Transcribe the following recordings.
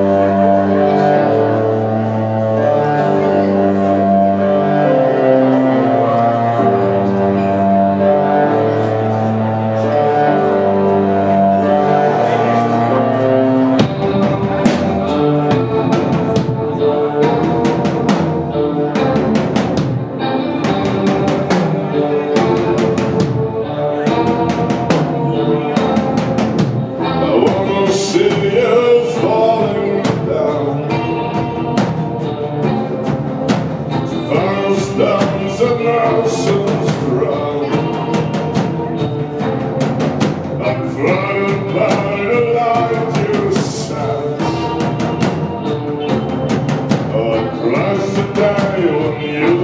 Yeah. meu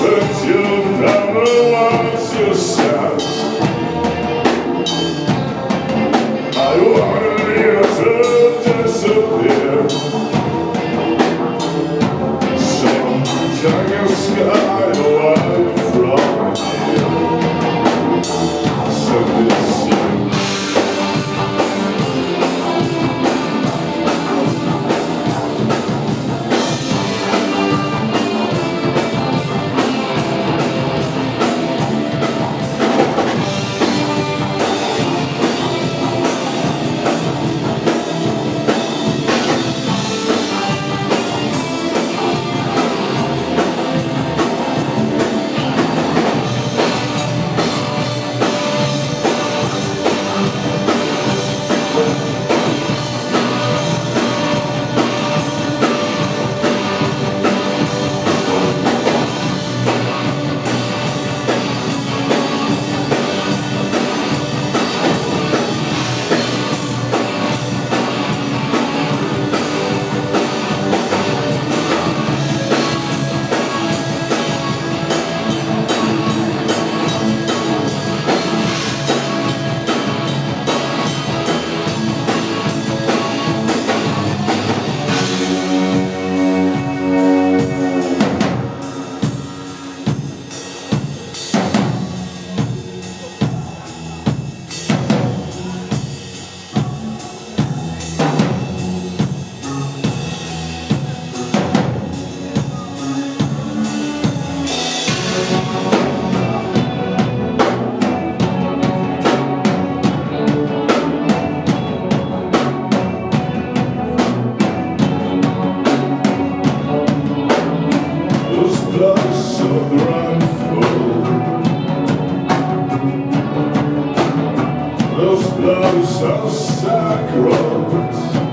But you never want to shout. I you to disappear. Sky from here? So Jesus sacrament.